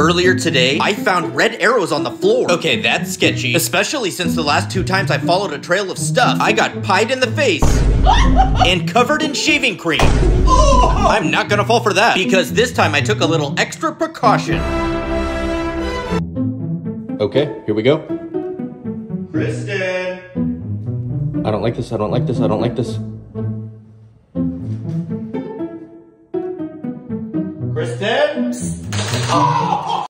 Earlier today, I found red arrows on the floor. Okay, that's sketchy. Especially since the last two times I followed a trail of stuff, I got pied in the face and covered in shaving cream. I'm not gonna fall for that because this time I took a little extra precaution. Okay, here we go. Kristen! I don't like this, I don't like this, I don't like this. Kristen? Oh!